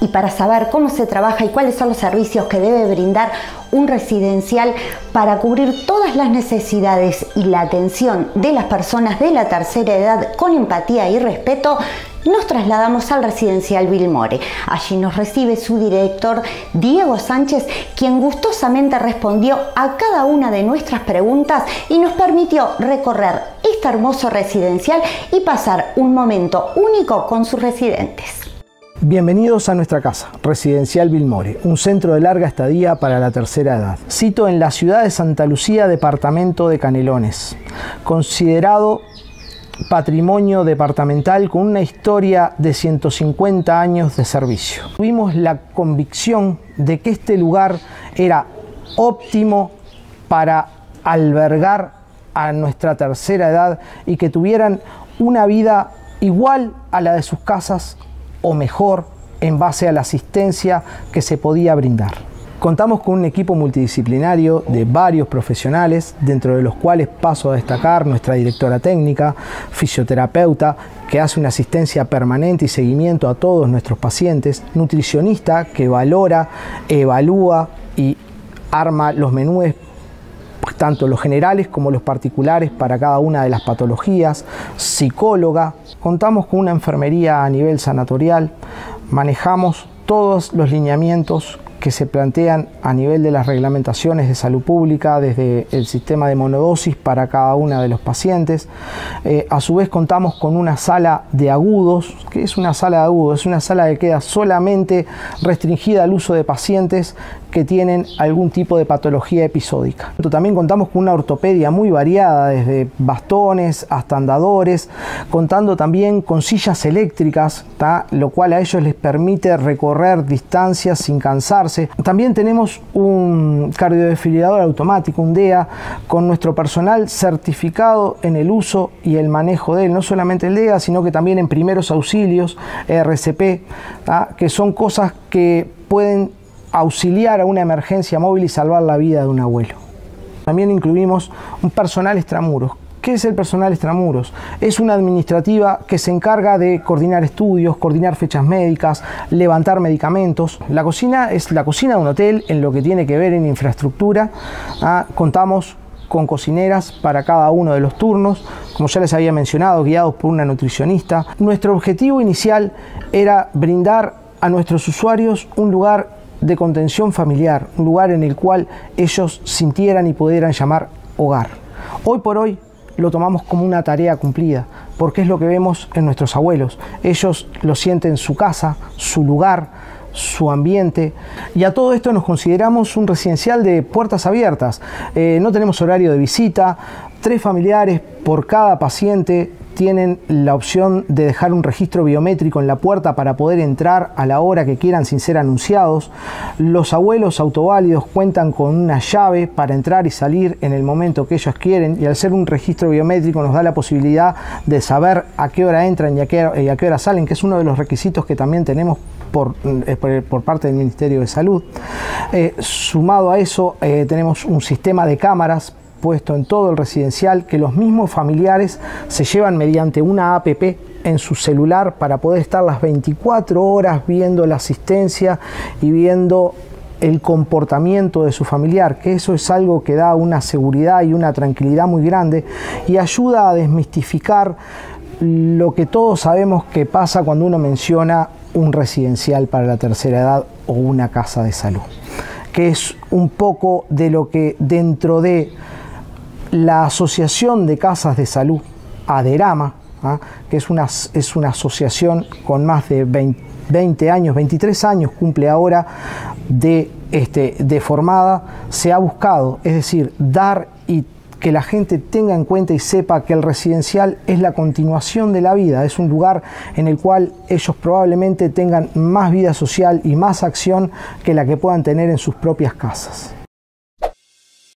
y para saber cómo se trabaja y cuáles son los servicios que debe brindar un residencial para cubrir todas las necesidades y la atención de las personas de la tercera edad con empatía y respeto, nos trasladamos al residencial Vilmore. Allí nos recibe su director Diego Sánchez, quien gustosamente respondió a cada una de nuestras preguntas y nos permitió recorrer este hermoso residencial y pasar un momento único con sus residentes. Bienvenidos a nuestra casa, Residencial Vilmore, un centro de larga estadía para la tercera edad. Cito en la ciudad de Santa Lucía, departamento de Canelones, considerado patrimonio departamental con una historia de 150 años de servicio. Tuvimos la convicción de que este lugar era óptimo para albergar a nuestra tercera edad y que tuvieran una vida igual a la de sus casas o mejor en base a la asistencia que se podía brindar. Contamos con un equipo multidisciplinario de varios profesionales, dentro de los cuales paso a destacar nuestra directora técnica, fisioterapeuta, que hace una asistencia permanente y seguimiento a todos nuestros pacientes, nutricionista, que valora, evalúa y arma los menús tanto los generales como los particulares para cada una de las patologías, psicóloga, contamos con una enfermería a nivel sanatorial, manejamos todos los lineamientos que se plantean a nivel de las reglamentaciones de salud pública, desde el sistema de monodosis para cada una de los pacientes. Eh, a su vez contamos con una sala de agudos, que es una sala de agudos, es una sala que queda solamente restringida al uso de pacientes que tienen algún tipo de patología episódica. También contamos con una ortopedia muy variada, desde bastones hasta andadores, contando también con sillas eléctricas, lo cual a ellos les permite recorrer distancias sin cansarse. También tenemos un cardiodesfibrilador automático, un DEA, con nuestro personal certificado en el uso y el manejo de él, no solamente el DEA, sino que también en primeros auxilios, RCP, que son cosas que pueden auxiliar a una emergencia móvil y salvar la vida de un abuelo. También incluimos un personal extramuros. ¿Qué es el personal extramuros? Es una administrativa que se encarga de coordinar estudios, coordinar fechas médicas, levantar medicamentos. La cocina es la cocina de un hotel en lo que tiene que ver en infraestructura. Ah, contamos con cocineras para cada uno de los turnos, como ya les había mencionado, guiados por una nutricionista. Nuestro objetivo inicial era brindar a nuestros usuarios un lugar de contención familiar, un lugar en el cual ellos sintieran y pudieran llamar hogar. Hoy por hoy lo tomamos como una tarea cumplida, porque es lo que vemos en nuestros abuelos. Ellos lo sienten su casa, su lugar, su ambiente. Y a todo esto nos consideramos un residencial de puertas abiertas. Eh, no tenemos horario de visita, tres familiares por cada paciente, tienen la opción de dejar un registro biométrico en la puerta para poder entrar a la hora que quieran sin ser anunciados. Los abuelos autoválidos cuentan con una llave para entrar y salir en el momento que ellos quieren y al ser un registro biométrico nos da la posibilidad de saber a qué hora entran y a qué, hora salen, que es uno de los requisitos que también tenemos por, eh, por, parte del Ministerio de Salud. Eh, sumado a eso, eh, tenemos un sistema de cámaras puesto en todo el residencial que los mismos familiares se llevan mediante una APP en su celular para poder estar las 24 horas viendo la asistencia y viendo el comportamiento de su familiar, que eso es algo que da una seguridad y una tranquilidad muy grande y ayuda a desmistificar lo que todos sabemos que pasa cuando uno menciona un residencial para la tercera edad o una casa de salud, que es un poco de lo que dentro de la Asociación de Casas de Salud, ADERAMA, ¿ah? que es una, es una asociación con más de 20, años, 23 años cumple ahora de, este, de formada, se ha buscado, es decir, dar y que la gente tenga en cuenta y sepa que el residencial es la continuación de la vida, es un lugar en el cual ellos probablemente tengan más vida social y más acción que la que puedan tener en sus propias casas.